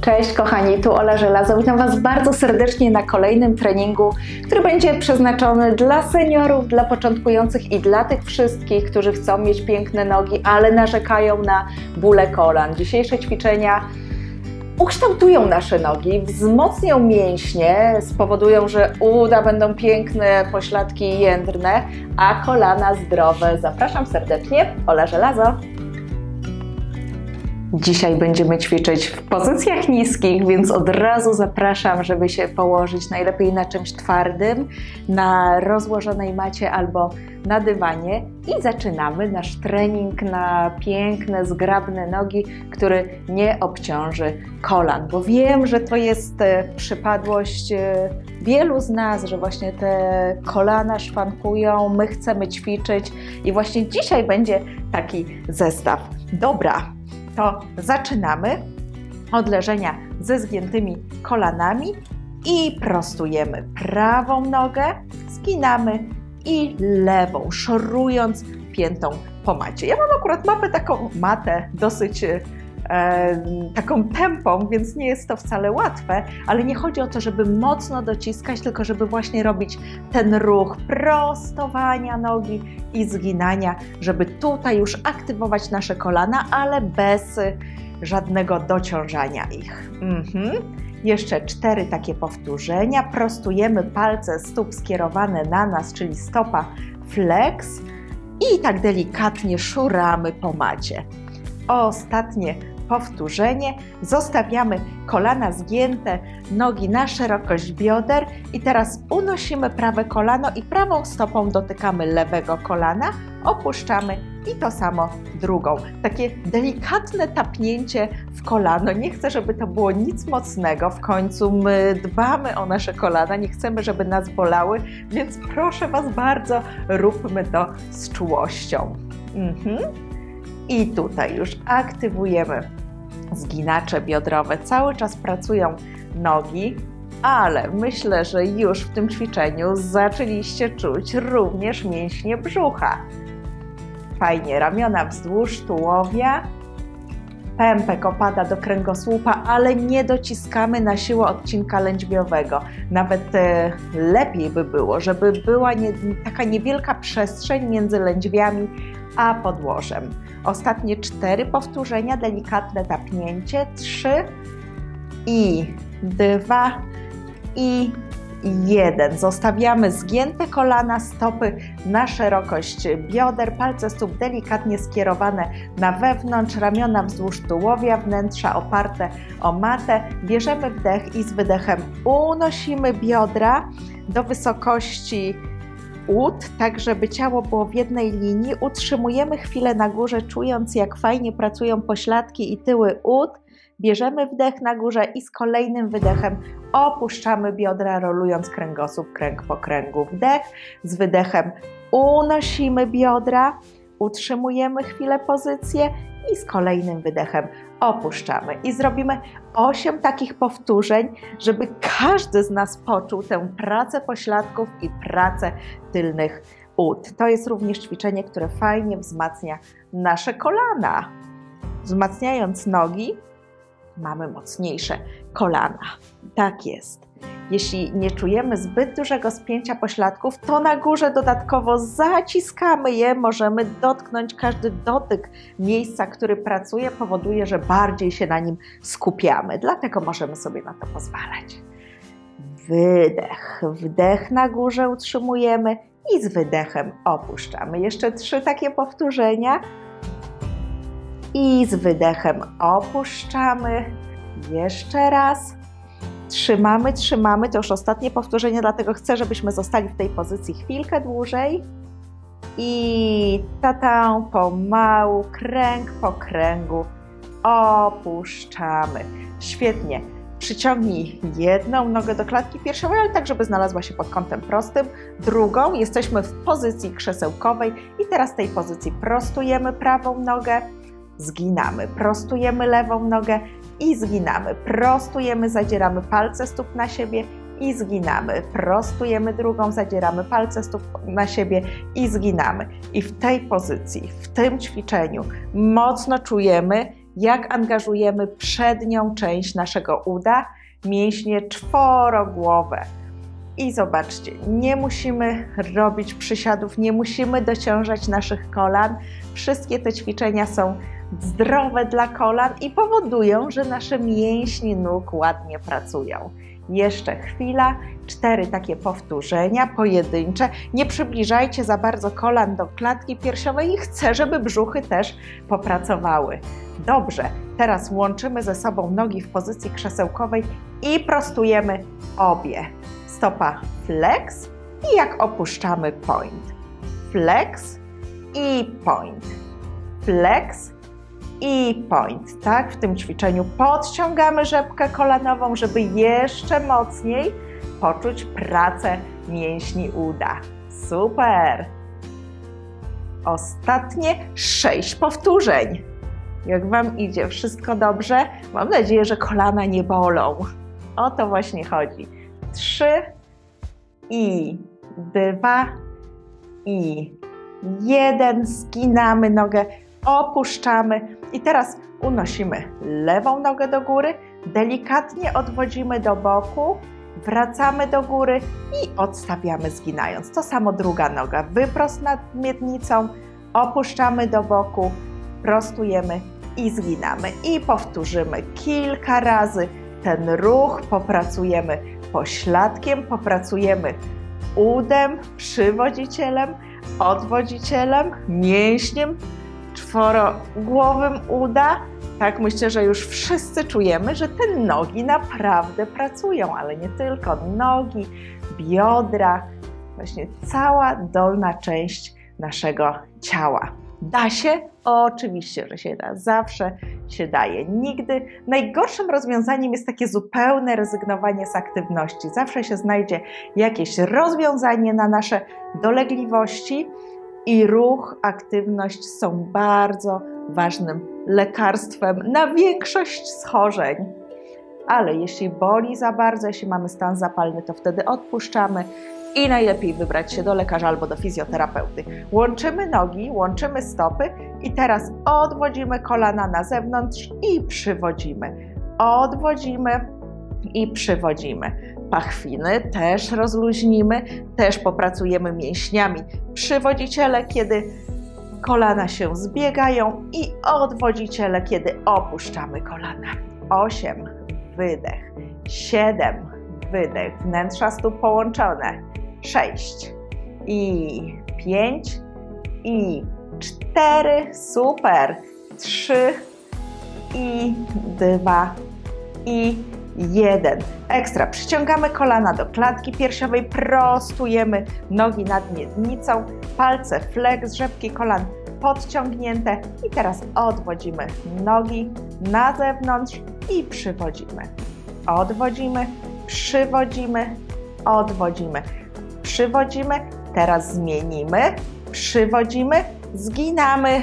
Cześć kochani, tu Ola Żelazo. Witam Was bardzo serdecznie na kolejnym treningu, który będzie przeznaczony dla seniorów, dla początkujących i dla tych wszystkich, którzy chcą mieć piękne nogi, ale narzekają na bóle kolan. Dzisiejsze ćwiczenia ukształtują nasze nogi, wzmocnią mięśnie, spowodują, że uda będą piękne pośladki jędrne, a kolana zdrowe. Zapraszam serdecznie, Ola Żelazo. Dzisiaj będziemy ćwiczyć w pozycjach niskich, więc od razu zapraszam, żeby się położyć najlepiej na czymś twardym, na rozłożonej macie albo na dywanie. I zaczynamy. Nasz trening na piękne, zgrabne nogi, który nie obciąży kolan, bo wiem, że to jest e, przypadłość e, wielu z nas, że właśnie te kolana szwankują, my chcemy ćwiczyć i właśnie dzisiaj będzie taki zestaw. Dobra, to zaczynamy od leżenia ze zgiętymi kolanami i prostujemy prawą nogę, zginamy i lewą, szorując piętą po macie. Ja mam akurat mapę taką matę dosyć e, taką tempą, więc nie jest to wcale łatwe, ale nie chodzi o to, żeby mocno dociskać, tylko żeby właśnie robić ten ruch prostowania nogi i zginania, żeby tutaj już aktywować nasze kolana, ale bez żadnego dociążania ich. Mhm. Jeszcze cztery takie powtórzenia. Prostujemy palce stóp skierowane na nas, czyli stopa flex i tak delikatnie szuramy po macie. Ostatnie powtórzenie. Zostawiamy kolana zgięte, nogi na szerokość bioder i teraz unosimy prawe kolano i prawą stopą dotykamy lewego kolana, opuszczamy i to samo drugą. Takie delikatne tapnięcie w kolano. Nie chcę, żeby to było nic mocnego. W końcu my dbamy o nasze kolana, nie chcemy, żeby nas bolały, więc proszę Was bardzo, róbmy to z czułością. Mhm. I tutaj już aktywujemy zginacze biodrowe. Cały czas pracują nogi, ale myślę, że już w tym ćwiczeniu zaczęliście czuć również mięśnie brzucha. Fajnie, ramiona wzdłuż tułowia, pępek opada do kręgosłupa, ale nie dociskamy na siłę odcinka lędźwiowego. Nawet e, lepiej by było, żeby była nie, taka niewielka przestrzeń między lędźwiami a podłożem. Ostatnie cztery powtórzenia, delikatne tapnięcie. Trzy i dwa i jeden. Zostawiamy zgięte kolana, stopy na szerokość bioder, palce stóp delikatnie skierowane na wewnątrz, ramiona wzdłuż tułowia, wnętrza oparte o matę. Bierzemy wdech i z wydechem unosimy biodra do wysokości ud, tak żeby ciało było w jednej linii. Utrzymujemy chwilę na górze, czując jak fajnie pracują pośladki i tyły ud. Bierzemy wdech na górze i z kolejnym wydechem opuszczamy biodra, rolując kręgosłup kręg po kręgu. Wdech, z wydechem unosimy biodra, utrzymujemy chwilę pozycję i z kolejnym wydechem opuszczamy. I zrobimy 8 takich powtórzeń, żeby każdy z nas poczuł tę pracę pośladków i pracę tylnych ud. To jest również ćwiczenie, które fajnie wzmacnia nasze kolana. Wzmacniając nogi, mamy mocniejsze kolana. Tak jest. Jeśli nie czujemy zbyt dużego spięcia pośladków, to na górze dodatkowo zaciskamy je, możemy dotknąć każdy dotyk miejsca, który pracuje, powoduje, że bardziej się na nim skupiamy. Dlatego możemy sobie na to pozwalać. Wydech, wdech na górze utrzymujemy i z wydechem opuszczamy. Jeszcze trzy takie powtórzenia. I z wydechem opuszczamy. Jeszcze raz. Trzymamy, trzymamy. To już ostatnie powtórzenie, dlatego chcę, żebyśmy zostali w tej pozycji chwilkę dłużej. I tatą pomału, kręg po kręgu opuszczamy. Świetnie. Przyciągnij jedną nogę do klatki piersiowej, ale tak, żeby znalazła się pod kątem prostym. Drugą jesteśmy w pozycji krzesełkowej i teraz w tej pozycji prostujemy prawą nogę, zginamy, prostujemy lewą nogę i zginamy. Prostujemy, zadzieramy palce stóp na siebie i zginamy. Prostujemy drugą, zadzieramy palce stóp na siebie i zginamy. I w tej pozycji, w tym ćwiczeniu mocno czujemy, jak angażujemy przednią część naszego uda, mięśnie czworogłowe. I zobaczcie, nie musimy robić przysiadów, nie musimy dociążać naszych kolan. Wszystkie te ćwiczenia są zdrowe dla kolan i powodują, że nasze mięśnie nóg ładnie pracują. Jeszcze chwila, cztery takie powtórzenia pojedyncze. Nie przybliżajcie za bardzo kolan do klatki piersiowej i chcę, żeby brzuchy też popracowały. Dobrze, teraz łączymy ze sobą nogi w pozycji krzesełkowej i prostujemy obie. Stopa flex i jak opuszczamy point. Flex i point. Flex i point, tak? W tym ćwiczeniu podciągamy rzepkę kolanową, żeby jeszcze mocniej poczuć pracę mięśni uda. Super! Ostatnie sześć powtórzeń. Jak Wam idzie? Wszystko dobrze? Mam nadzieję, że kolana nie bolą. O to właśnie chodzi. Trzy i dwa i jeden. Zginamy nogę, opuszczamy i teraz unosimy lewą nogę do góry, delikatnie odwodzimy do boku, wracamy do góry i odstawiamy zginając. To samo druga noga, wyprost nad miednicą, opuszczamy do boku, prostujemy i zginamy. I powtórzymy kilka razy ten ruch, popracujemy pośladkiem, popracujemy udem, przywodzicielem, odwodzicielem, mięśniem czworogłowym uda. Tak, myślę, że już wszyscy czujemy, że te nogi naprawdę pracują, ale nie tylko nogi, biodra, właśnie cała dolna część naszego ciała. Da się? Oczywiście, że się da. Zawsze się daje. Nigdy. Najgorszym rozwiązaniem jest takie zupełne rezygnowanie z aktywności. Zawsze się znajdzie jakieś rozwiązanie na nasze dolegliwości i ruch, aktywność są bardzo ważnym lekarstwem na większość schorzeń. Ale jeśli boli za bardzo, jeśli mamy stan zapalny, to wtedy odpuszczamy i najlepiej wybrać się do lekarza albo do fizjoterapeuty. Łączymy nogi, łączymy stopy i teraz odwodzimy kolana na zewnątrz i przywodzimy. Odwodzimy i przywodzimy. Pachwiny też rozluźnimy, też popracujemy mięśniami. Przywodziciele, kiedy kolana się zbiegają i odwodziciele, kiedy opuszczamy kolana. 8, wydech, 7, wydech, wnętrza stóp połączone, 6 i 5 i 4, super, 3 i 2 i jeden. Ekstra. Przyciągamy kolana do klatki piersiowej, prostujemy nogi nad miednicą, palce flex, rzepki kolan podciągnięte i teraz odwodzimy nogi na zewnątrz i przywodzimy. Odwodzimy, przywodzimy, odwodzimy, przywodzimy. Teraz zmienimy, przywodzimy, zginamy,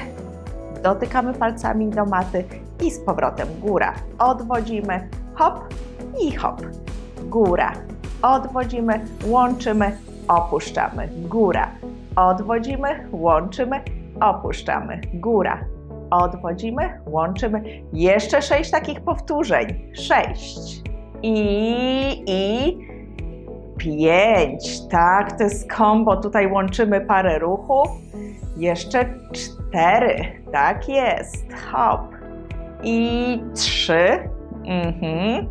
dotykamy palcami do maty i z powrotem góra. Odwodzimy, hop i hop. Góra. Odwodzimy, łączymy, opuszczamy. Góra. Odwodzimy, łączymy, opuszczamy. Góra. Odwodzimy, łączymy. Jeszcze sześć takich powtórzeń. Sześć. I, i, pięć. Tak, to jest kombo. Tutaj łączymy parę ruchów. Jeszcze cztery. Tak jest. Hop. I trzy. Mhm.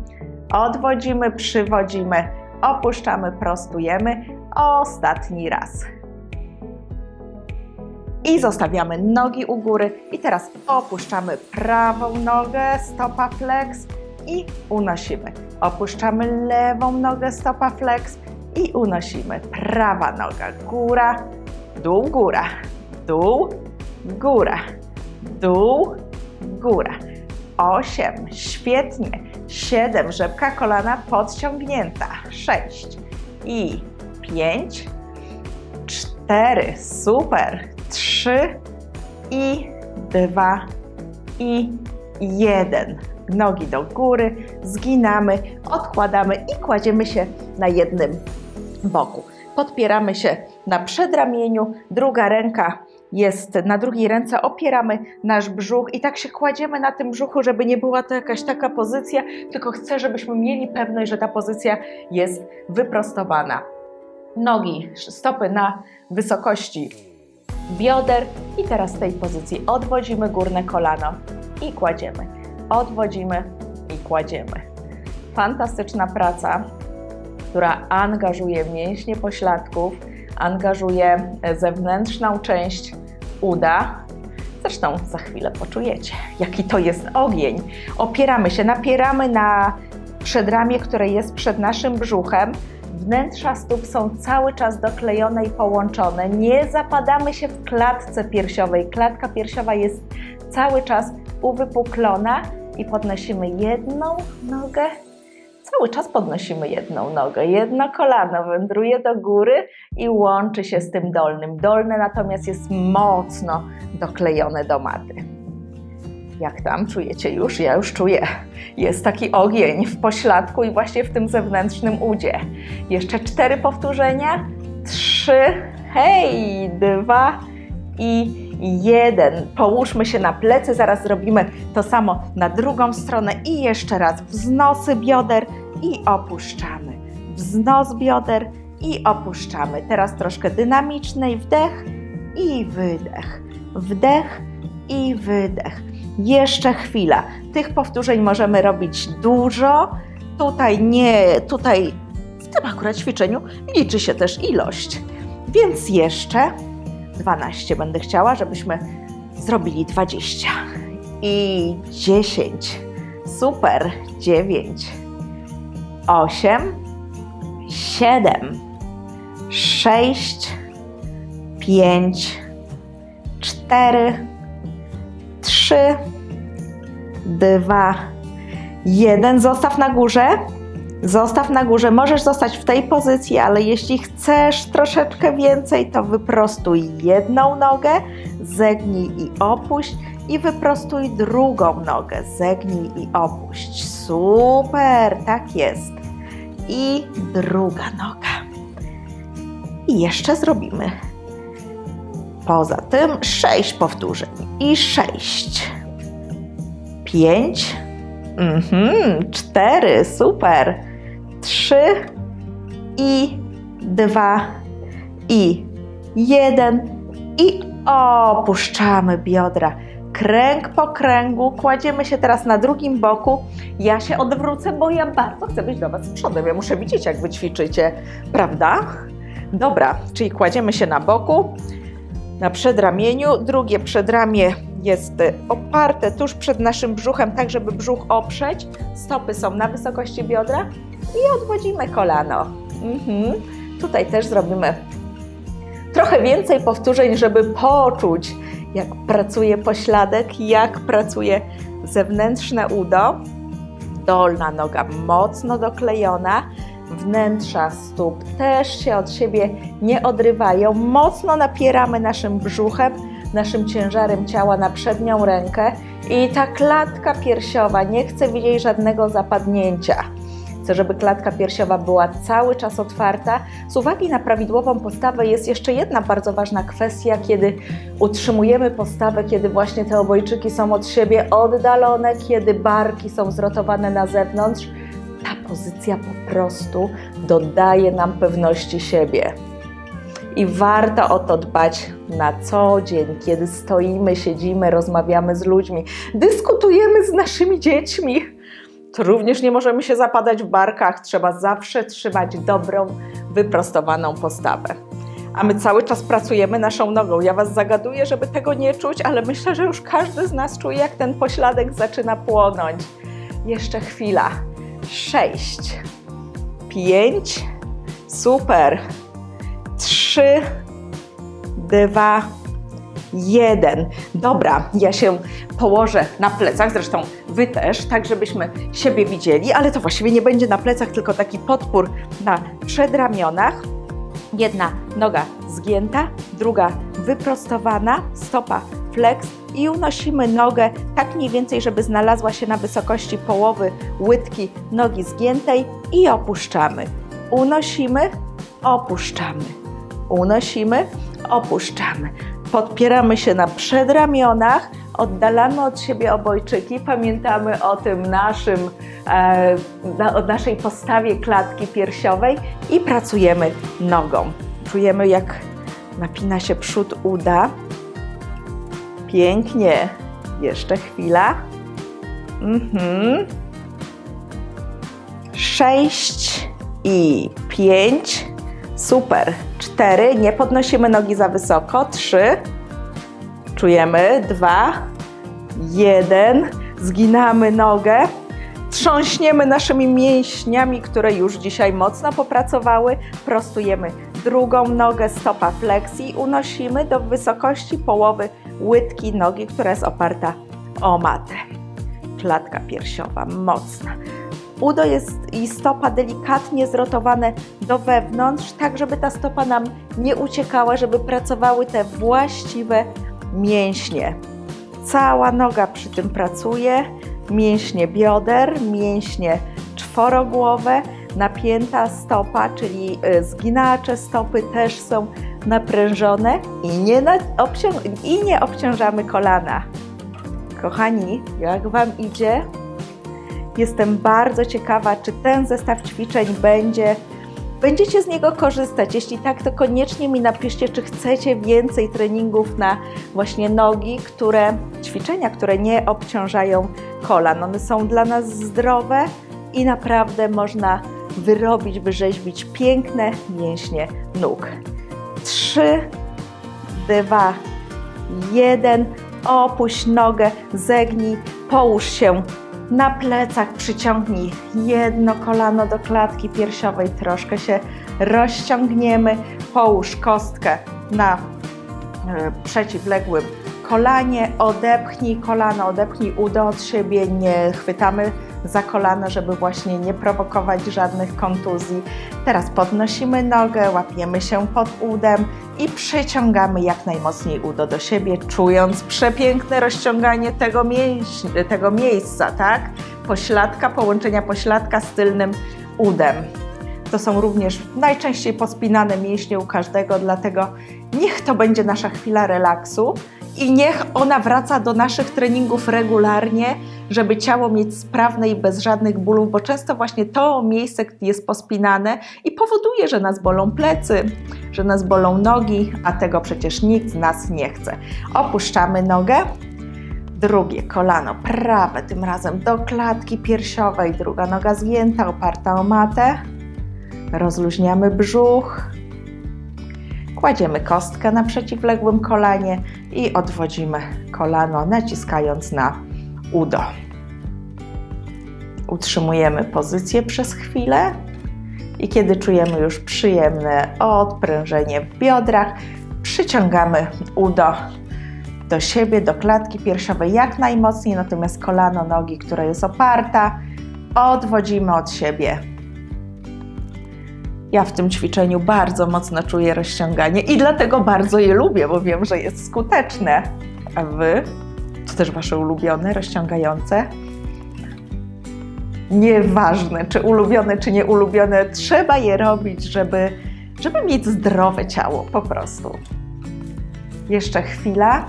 Odwodzimy, przywodzimy, opuszczamy, prostujemy. Ostatni raz. I zostawiamy nogi u góry. I teraz opuszczamy prawą nogę, stopa flex i unosimy. Opuszczamy lewą nogę, stopa flex i unosimy. Prawa noga, góra, dół, góra, dół, góra, dół, góra. 8, świetnie. 7, rzepka kolana podciągnięta. 6 i 5, 4, super. 3 i 2 i 1. Nogi do góry, zginamy, odkładamy i kładziemy się na jednym boku. Podpieramy się na przedramieniu, druga ręka jest na drugiej ręce, opieramy nasz brzuch i tak się kładziemy na tym brzuchu, żeby nie była to jakaś taka pozycja, tylko chcę, żebyśmy mieli pewność, że ta pozycja jest wyprostowana. Nogi, stopy na wysokości bioder i teraz z tej pozycji odwodzimy górne kolano i kładziemy. Odwodzimy i kładziemy. Fantastyczna praca, która angażuje mięśnie pośladków, angażuje zewnętrzną część uda. Zresztą za chwilę poczujecie, jaki to jest ogień. Opieramy się, napieramy na przedramię, które jest przed naszym brzuchem. Wnętrza stóp są cały czas doklejone i połączone. Nie zapadamy się w klatce piersiowej. Klatka piersiowa jest cały czas uwypuklona i podnosimy jedną nogę cały czas podnosimy jedną nogę. Jedno kolano wędruje do góry i łączy się z tym dolnym. Dolne natomiast jest mocno doklejone do maty. Jak tam czujecie już? Ja już czuję. Jest taki ogień w pośladku i właśnie w tym zewnętrznym udzie. Jeszcze cztery powtórzenia. Trzy, hej, dwa i jeden. Połóżmy się na plecy, zaraz zrobimy to samo na drugą stronę i jeszcze raz wznosy bioder i opuszczamy. Wznos bioder i opuszczamy. Teraz troszkę dynamicznej wdech i wydech. Wdech i wydech. Jeszcze chwila. Tych powtórzeń możemy robić dużo. Tutaj nie, tutaj w tym akurat ćwiczeniu liczy się też ilość. Więc jeszcze 12 będę chciała, żebyśmy zrobili 20 i 10. Super, 9, 8, 7, 6, 5, 4, 3, 2, 1. Zostaw na górze. Zostaw na górze. Możesz zostać w tej pozycji, ale jeśli chcesz troszeczkę więcej, to wyprostuj jedną nogę, zegnij i opuść i wyprostuj drugą nogę, zegnij i opuść. Super, tak jest. I druga noga. I jeszcze zrobimy. Poza tym sześć powtórzeń. I sześć. Pięć. Mhm, cztery, super trzy i dwa i jeden i opuszczamy biodra. Kręg po kręgu, kładziemy się teraz na drugim boku. Ja się odwrócę, bo ja bardzo chcę być do Was przodem. Ja muszę widzieć, jak Wy ćwiczycie, prawda? Dobra, czyli kładziemy się na boku, na przedramieniu. Drugie przedramię jest oparte tuż przed naszym brzuchem, tak żeby brzuch oprzeć. Stopy są na wysokości biodra i odwodzimy kolano. Mhm. Tutaj też zrobimy trochę więcej powtórzeń, żeby poczuć, jak pracuje pośladek, jak pracuje zewnętrzne udo. Dolna noga mocno doklejona, wnętrza stóp też się od siebie nie odrywają. Mocno napieramy naszym brzuchem, naszym ciężarem ciała na przednią rękę i ta klatka piersiowa nie chce widzieć żadnego zapadnięcia. Chcę, żeby klatka piersiowa była cały czas otwarta. Z uwagi na prawidłową postawę jest jeszcze jedna bardzo ważna kwestia, kiedy utrzymujemy postawę, kiedy właśnie te obojczyki są od siebie oddalone, kiedy barki są zrotowane na zewnątrz. Ta pozycja po prostu dodaje nam pewności siebie. I warto o to dbać na co dzień, kiedy stoimy, siedzimy, rozmawiamy z ludźmi, dyskutujemy z naszymi dziećmi to również nie możemy się zapadać w barkach. Trzeba zawsze trzymać dobrą, wyprostowaną postawę. A my cały czas pracujemy naszą nogą. Ja Was zagaduję, żeby tego nie czuć, ale myślę, że już każdy z nas czuje, jak ten pośladek zaczyna płonąć. Jeszcze chwila. Sześć, pięć, super, trzy, dwa, jeden. Dobra, ja się położę na plecach, zresztą Wy też, tak żebyśmy siebie widzieli, ale to właściwie nie będzie na plecach, tylko taki podpór na przedramionach. Jedna noga zgięta, druga wyprostowana, stopa flex i unosimy nogę tak mniej więcej, żeby znalazła się na wysokości połowy łydki nogi zgiętej i opuszczamy. Unosimy, opuszczamy. Unosimy, opuszczamy. podpieramy się na przedramionach, oddalamy od siebie obojczyki, pamiętamy o tym naszym, e, na, o naszej postawie klatki piersiowej i pracujemy nogą. Czujemy jak napina się przód uda. Pięknie. Jeszcze chwila. Mhm. Sześć i pięć. Super. Cztery. Nie podnosimy nogi za wysoko. Trzy. Czujemy. Dwa. Jeden. Zginamy nogę. Trząśniemy naszymi mięśniami, które już dzisiaj mocno popracowały. Prostujemy drugą nogę, stopa flexi. Unosimy do wysokości połowy łydki nogi, która jest oparta o matę. Klatka piersiowa mocna. Udo jest i stopa delikatnie zrotowane do wewnątrz, tak żeby ta stopa nam nie uciekała, żeby pracowały te właściwe mięśnie. Cała noga przy tym pracuje, mięśnie bioder, mięśnie czworogłowe, napięta stopa, czyli y, zginacze stopy też są naprężone i nie, i nie obciążamy kolana. Kochani, jak Wam idzie? Jestem bardzo ciekawa, czy ten zestaw ćwiczeń będzie. Będziecie z niego korzystać. Jeśli tak, to koniecznie mi napiszcie, czy chcecie więcej treningów na właśnie nogi, które ćwiczenia, które nie obciążają kolan. One są dla nas zdrowe i naprawdę można wyrobić, wyrzeźbić piękne mięśnie nóg. 3, 2, 1. Opuść nogę, zegnij, połóż się na plecach, przyciągnij jedno kolano do klatki piersiowej, troszkę się rozciągniemy, połóż kostkę na e, przeciwległym kolanie, odepchnij kolano, odepchnij udo od siebie, nie chwytamy za kolano, żeby właśnie nie prowokować żadnych kontuzji. Teraz podnosimy nogę, łapiemy się pod udem i przyciągamy jak najmocniej udo do siebie, czując przepiękne rozciąganie tego, tego miejsca, tak? Pośladka, połączenia pośladka z tylnym udem. To są również najczęściej pospinane mięśnie u każdego, dlatego niech to będzie nasza chwila relaksu i niech ona wraca do naszych treningów regularnie, żeby ciało mieć sprawne i bez żadnych bólów, bo często właśnie to miejsce jest pospinane i powoduje, że nas bolą plecy, że nas bolą nogi, a tego przecież nikt z nas nie chce. Opuszczamy nogę, drugie kolano prawe, tym razem do klatki piersiowej, druga noga zgięta, oparta o matę. Rozluźniamy brzuch, Kładziemy kostkę na przeciwległym kolanie i odwodzimy kolano, naciskając na udo. Utrzymujemy pozycję przez chwilę i kiedy czujemy już przyjemne odprężenie w biodrach, przyciągamy udo do siebie, do klatki piersiowej jak najmocniej, natomiast kolano nogi, która jest oparta, odwodzimy od siebie ja w tym ćwiczeniu bardzo mocno czuję rozciąganie i dlatego bardzo je lubię, bo wiem, że jest skuteczne. A wy? To też wasze ulubione, rozciągające? Nieważne, czy ulubione, czy nieulubione, trzeba je robić, żeby, żeby mieć zdrowe ciało, po prostu. Jeszcze chwila.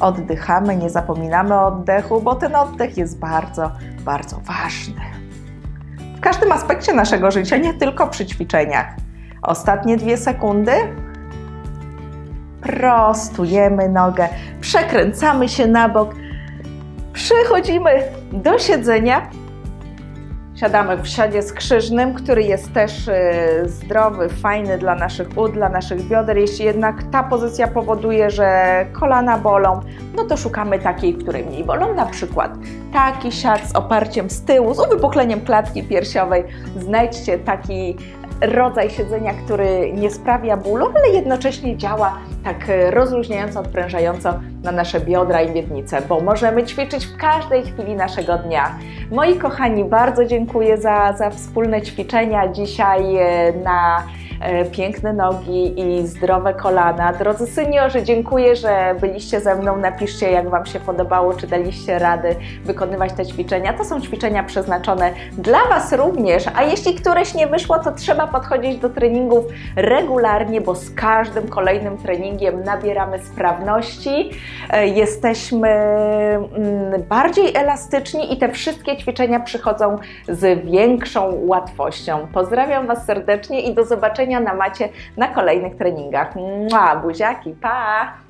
Oddychamy, nie zapominamy o oddechu, bo ten oddech jest bardzo, bardzo ważny w każdym aspekcie naszego życia, nie tylko przy ćwiczeniach. Ostatnie dwie sekundy. Prostujemy nogę, przekręcamy się na bok, przechodzimy do siedzenia Siadamy w siadzie skrzyżnym, który jest też y, zdrowy, fajny dla naszych ud, dla naszych bioder. Jeśli jednak ta pozycja powoduje, że kolana bolą, no to szukamy takiej, której mniej bolą. Na przykład taki siad z oparciem z tyłu, z uwypukleniem klatki piersiowej. Znajdźcie taki rodzaj siedzenia, który nie sprawia bólu, ale jednocześnie działa tak e, rozluźniająco, odprężająco na nasze biodra i miednice, bo możemy ćwiczyć w każdej chwili naszego dnia. Moi kochani, bardzo dziękuję za, za wspólne ćwiczenia dzisiaj e, na E, piękne nogi i zdrowe kolana. Drodzy seniorzy, dziękuję, że byliście ze mną. Napiszcie, jak Wam się podobało, czy daliście rady wykonywać te ćwiczenia. To są ćwiczenia przeznaczone dla Was również, a jeśli któreś nie wyszło, to trzeba podchodzić do treningów regularnie, bo z każdym kolejnym treningiem treningiem nabieramy sprawności, e, jesteśmy mm, bardziej elastyczni i te wszystkie ćwiczenia przychodzą z większą łatwością. Pozdrawiam Was serdecznie i do zobaczenia na macie na kolejnych treningach. Mua, buziaki, pa!